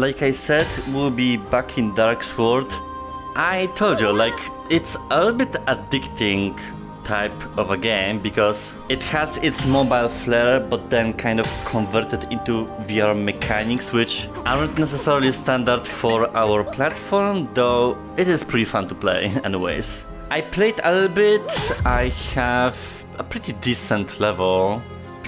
like I said, we'll be back in Darksword. I told you, like, it's a little bit addicting type of a game because it has its mobile flair but then kind of converted into VR mechanics which aren't necessarily standard for our platform though it is pretty fun to play anyways. I played a little bit, I have a pretty decent level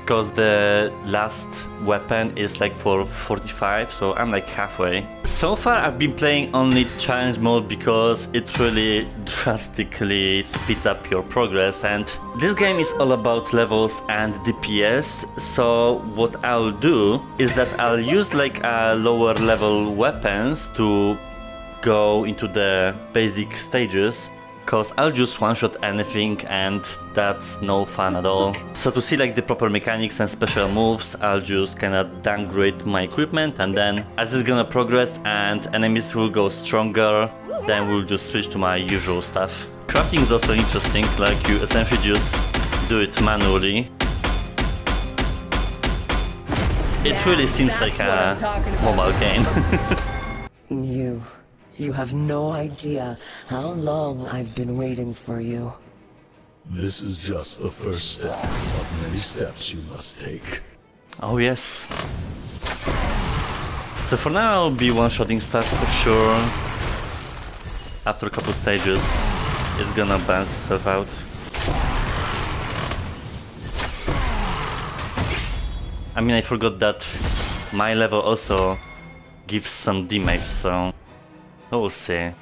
because the last weapon is like for 45 so I'm like halfway. So far I've been playing only challenge mode because it really drastically speeds up your progress and this game is all about levels and DPS so what I'll do is that I'll use like a lower level weapons to go into the basic stages Cause I'll just one-shot anything and that's no fun at all. So to see like the proper mechanics and special moves, I'll just kinda downgrade my equipment and then as it's gonna progress and enemies will go stronger, then we'll just switch to my usual stuff. Crafting is also interesting, like you essentially just do it manually. It really seems like a mobile game. You. You have no idea how long I've been waiting for you. This is just the first step of many steps you must take. Oh yes. So for now I'll be one-shotting stuff for sure. After a couple stages, it's gonna balance itself out. I mean I forgot that my level also gives some damage, so We'll see.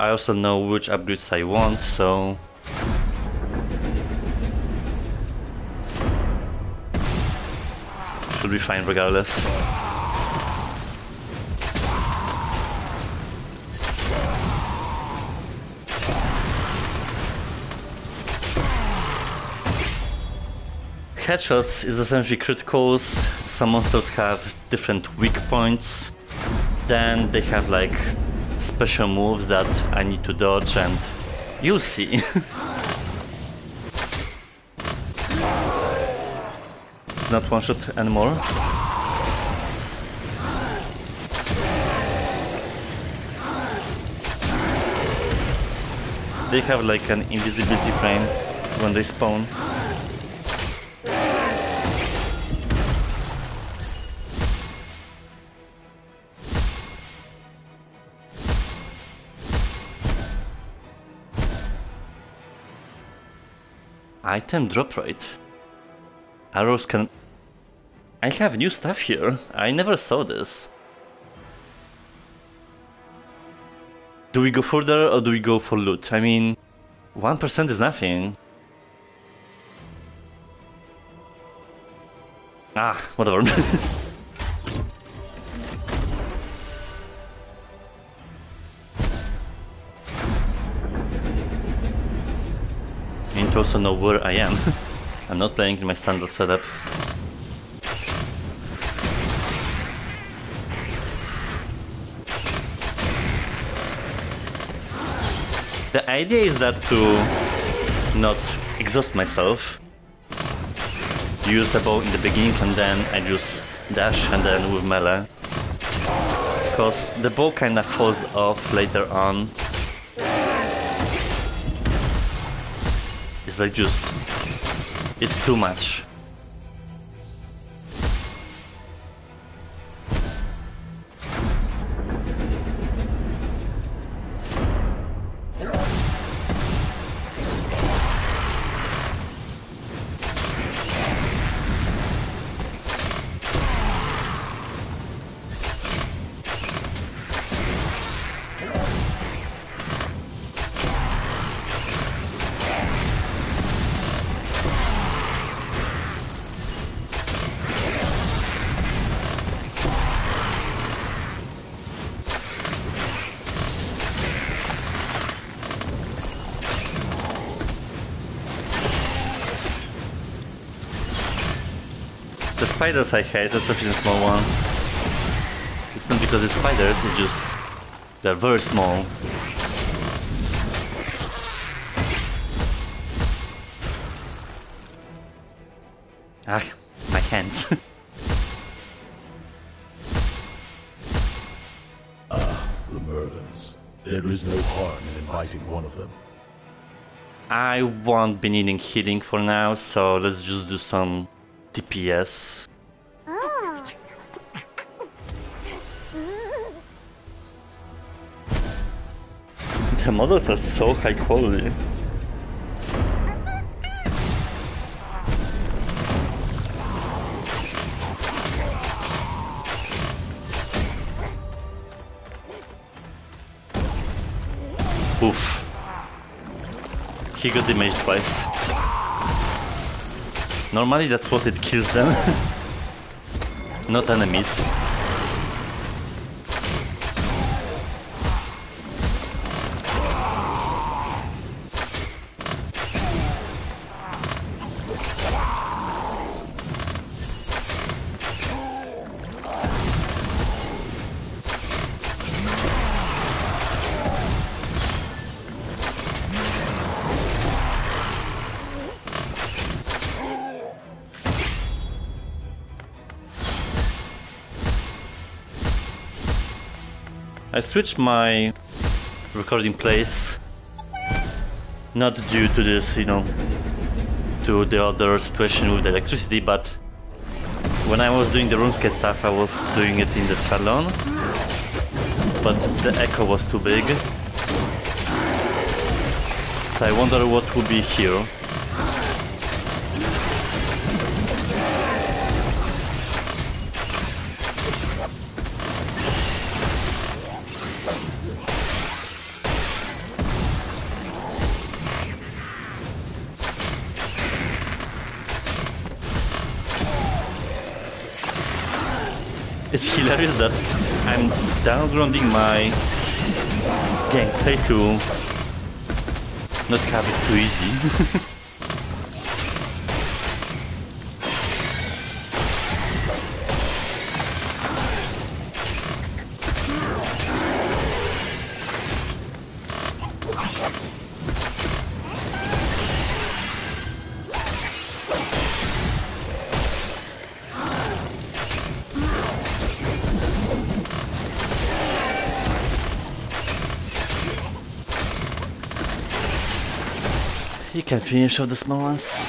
I also know which upgrades I want, so... Should be fine regardless. headshots is essentially criticals. Some monsters have different weak points. Then they have like special moves that I need to dodge and you'll see. it's not one shot anymore. They have like an invisibility frame when they spawn. Item drop rate. Arrows can... I have new stuff here. I never saw this. Do we go further or do we go for loot? I mean, 1% is nothing. Ah, whatever. also know where I am. I'm not playing in my standard setup. The idea is that to not exhaust myself, use a bow in the beginning and then I just dash and then with melee. Because the bow kinda falls off later on It's like just... It's too much. The spiders I hate, especially the small ones. It's not because it's spiders, it's just... They're very small. Ah, my hands. ah, The Merlins. There is no harm in inviting one of them. I won't be needing healing for now, so let's just do some DPS. The models are so high quality. Oof. He got damaged twice. Normally that's what it kills them. Not enemies. I switched my recording place not due to this, you know, to the other situation with the electricity, but when I was doing the RuneScape stuff, I was doing it in the salon, but the echo was too big. So I wonder what would be here. It's hilarious that I'm downgrading my gameplay to not have it too easy. can finish off the small ones.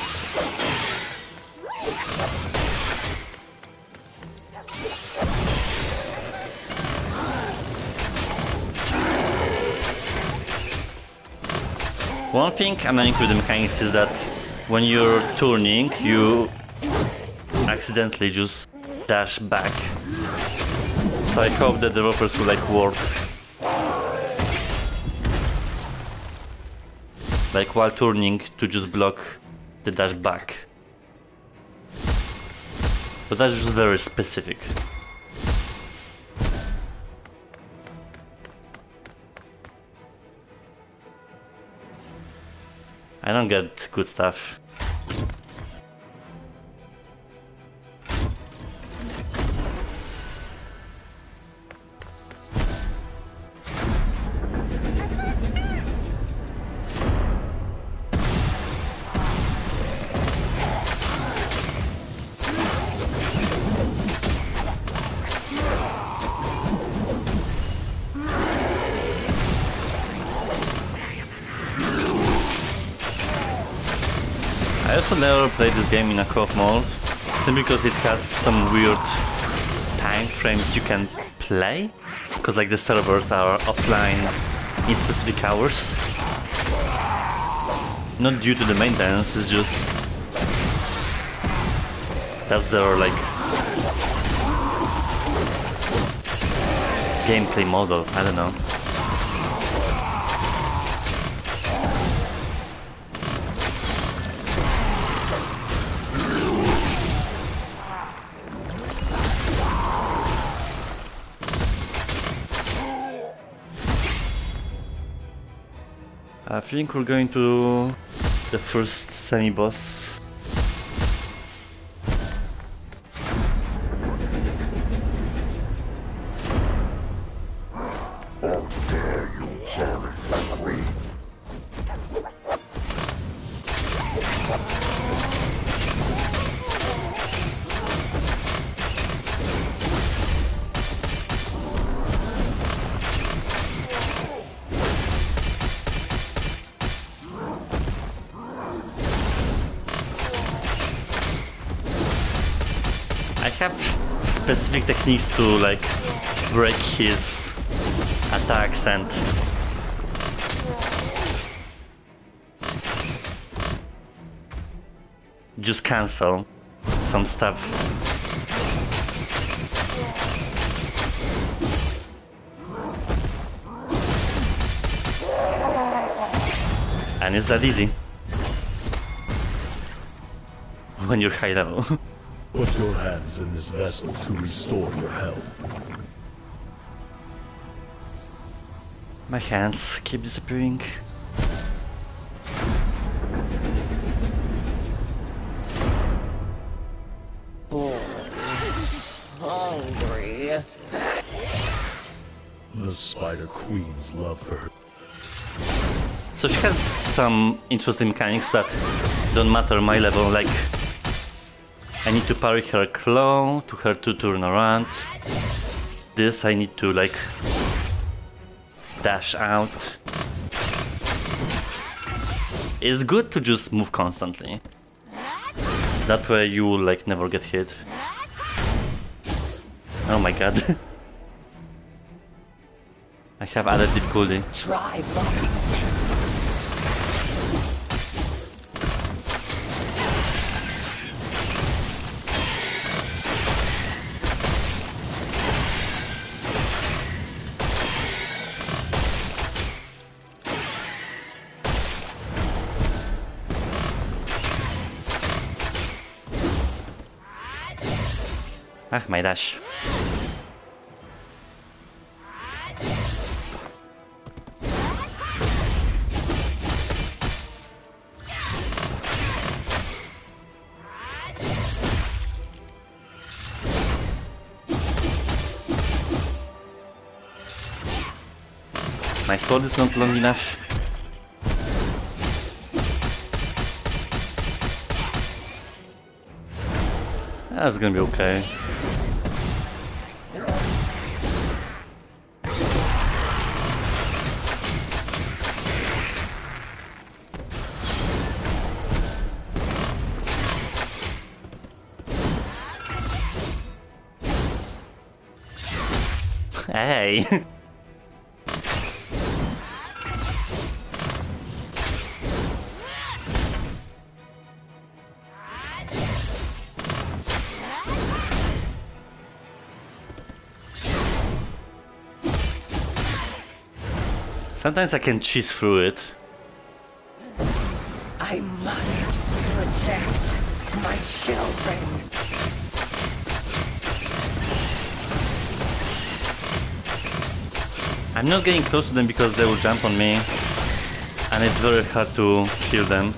One thing annoying with the mechanics is that when you're turning, you accidentally just dash back. So I hope that the developers will like work like while turning to just block the dash back. But that's just very specific. I don't get good stuff. Never played this game in a co-op mode, simply because it has some weird time frames you can play, because like the servers are offline in specific hours. Not due to the maintenance, it's just that's their like gameplay model. I don't know. Think we're going to the first semi-boss. Have specific techniques to like break his attacks and just cancel some stuff. And it's that easy. When you're high level. Put your hands in this vessel to restore your health. My hands keep disappearing. Hungry. The Spider Queens love her. So she has some interesting mechanics that don't matter my level, like I need to parry her claw to her to turn around. This I need to like dash out. It's good to just move constantly. That way you will like never get hit. Oh my god. I have added difficulty. Try blocking. Ah, my dash. My sword is not long enough. That's gonna be okay. Hey! Sometimes I can cheese through it. I must protect my children. I'm not getting close to them because they will jump on me. And it's very hard to kill them.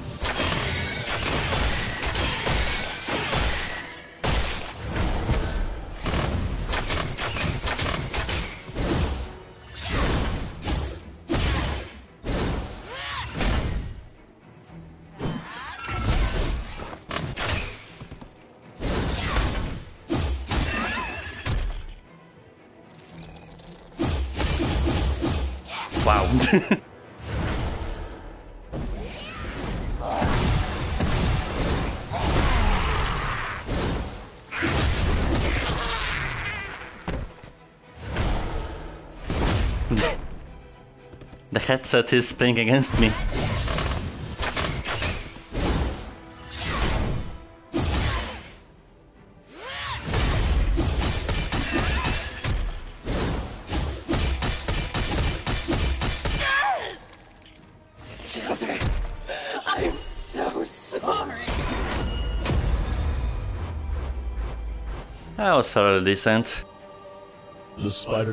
Wow. the headset is playing against me. That was fairly decent. The Spider